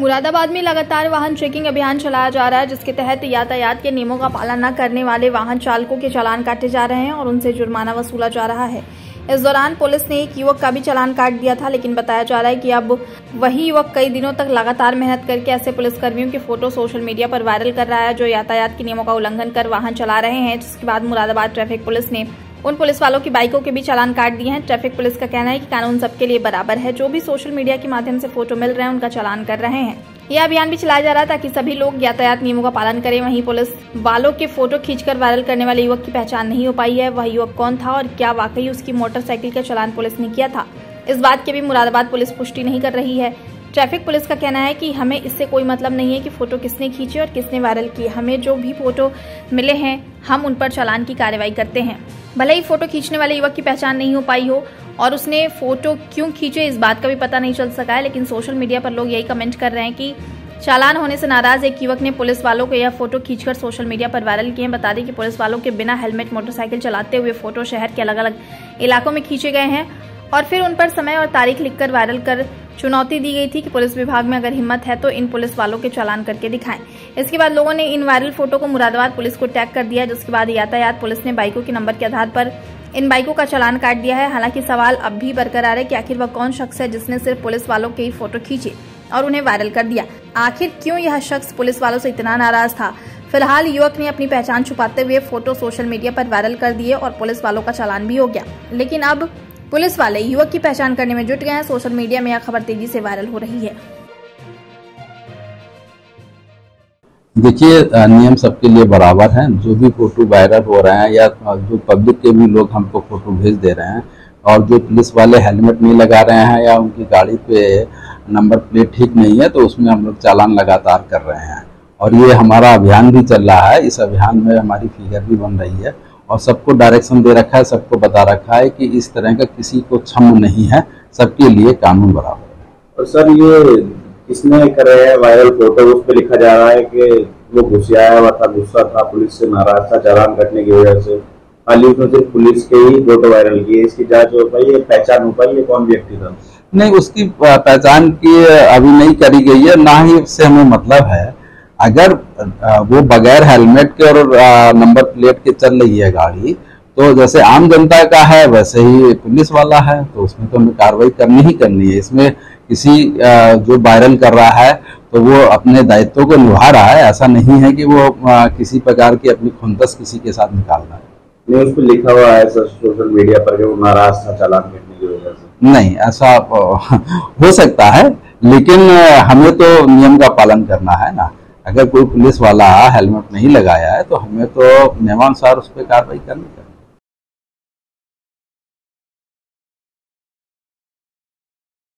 मुरादाबाद में लगातार वाहन चेकिंग अभियान चलाया जा रहा है, जिसके तहत यातायात के नियमों का पालन न करने वाले वाहन चालकों के चालान काटे जा रहे हैं और उनसे जुर्माना वसूला जा रहा है। इस दौरान पुलिस ने एक युवक का भी चालान काट दिया था, लेकिन बताया जा रहा है कि अब वही युवक कई दिनों तक लगातार मेहनत करके ऐसे पुलिसकर्मियों की फ़ोटो सोशल मीडिया पर वायरल कर रहा है, जो यातायात के नियमों का उल्लंघन कर वाहन चला रहे हैं, जिसके बाद मुरादाबाद ट्रैफ़िक पुलिस ने उन पुलिस वालों की बाइकों के भी चालान काट दिए हैं। ट्रैफ़िक पुलिस का कहना है कि कानून सबके लिए बराबर है। जो भी सोशल मीडिया के माध्यम से फ़ोटो मिल रहे हैं, उनका चालान कर रहे हैं। यह अभियान भी चलाया जा रहा है ताकि सभी लोग यातायात नियमों का पालन करें। वहीं पुलिस वालों के फ़ोटो खींचकर वायरल करने वाले युवक की पहचान नहीं हो पाई है। वह युवक कौन था और क्या वाकई उसकी मोटरसाइकिल का चालान पुलिस ने किया था? इस बात की भी मुरादाबाद पुलिस पुष्टि नहीं कर रही है। ट्रैफ़िक पुलिस का कहना है कि हमें इससे कोई मतलब नहीं है कि फ़ोटो किसने खींचे और किसने वायरल किए हमें जो भी फ़ोटो मिले हैं, हम उन पर चालान की कार्रवाई करते हैं। भले ही फ़ोटो खींचने वाले युवक की पहचान नहीं हो पाई हो और उसने फ़ोटो क्यों खींचे, इस बात का भी पता नहीं चल सका है, लेकिन सोशल मीडिया पर लोग यही कमेंट कर रहे हैं कि चालान होने से नाराज़ एक युवक ने पुलिस वालों को यह फ़ोटो खींचकर सोशल मीडिया पर वायरल किए बता दें कि पुलिस वालों के बिना हेलमेट, मोटरसाइकिल चलाते हुए फ़ोटो शहर के अलग अलग इलाकों में खींचे गए हैं और फिर उन पर समय और तारीख लिखकर वायरल कर चुनौती दी गई थी कि पुलिस विभाग में अगर हिम्मत है तो इन पुलिस वालों के चालान करके दिखाएँ। इसके बाद लोगों ने इन वायरल फ़ोटो को मुरादाबाद पुलिस को टैग कर दिया, जिसके बाद यातायात पुलिस ने बाइकों के नंबर के आधार पर इन बाइकों का चालान काट दिया है। हालाँकि सवाल अब भी बरकरार है कि आखिर वह कौन शख्स है जिसने सिर्फ़ पुलिस वालों के ही फ़ोटो खींचे और उन्हें वायरल कर दिया। आखिर क्यों यह शख्स पुलिस वालों से इतना नाराज़ था? फ़िलहाल युवक ने अपनी पहचान छुपाते हुए फ़ोटो सोशल मीडिया पर वायरल कर दिए और पुलिस वालों का चालान भी हो गया। लेकिन अब पुलिस वाले युवक की पहचान करने में जुट गए हैं। सोशल मीडिया में यह खबर तेज़ी से वायरल हो रही है। देखिए नियम सबके लिए बराबर हैं। जो भी फ़ोटो वायरल हो रहे हैं या जो पब्लिक के भी लोग हमको फ़ोटो भेज दे रहे हैं और जो पुलिस वाले हेलमेट नहीं लगा रहे हैं या उनकी गाड़ी पे नंबर प्लेट ठीक नहीं है तो उसमें हम लोग चालान लगातार कर रहे हैं। और ये हमारा अभियान भी चल रहा है। इस अभियान में हमारी फिगर भी बन रही है। और सबको डायरेक्शन दे रखा है सबको बता रखा है कि इस तरह का किसी को क्षम नहीं है सबके लिए कानून बराबर है। और सर ये किसने करे है? वायरल फ़ोटो उस पर लिखा जा रहा है कि वो घुसियाया हुआ था गुस्सा था पुलिस से नाराज़ था चालान कटने की वजह से। खाली उसने सिर्फ़ पुलिस के ही फ़ोटो वायरल किए इसकी जाँच हो पाई है पहचान हो पाई है कौन व्यक्ति था? नहीं उसकी पहचान की अभी नहीं करी गई है ना ही उससे हमें मतलब है अगर वो बगैर हेलमेट के और नंबर प्लेट के चल रही है गाड़ी तो जैसे आम जनता का है वैसे ही पुलिस वाला है तो उसमें तो हमें कार्रवाई करनी ही करनी है। इसमें किसी जो वायरल कर रहा है तो वो अपने दायित्व को निभा रहा है। ऐसा नहीं है कि वो किसी प्रकार की अपनी खुंदस किसी के साथ निकाल रहा है। न्यूज़ पे लिखा हुआ है सर सोशल मीडिया पर वो नाराज़ था चालान कटने की वजह से। नहीं ऐसा हो सकता है लेकिन हमें तो नियम का पालन करना है ना। अगर कोई पुलिस वाला हेलमेट नहीं लगाया है तो हमें तो नियमानुसार उस पर कार्रवाई करनी चाहिए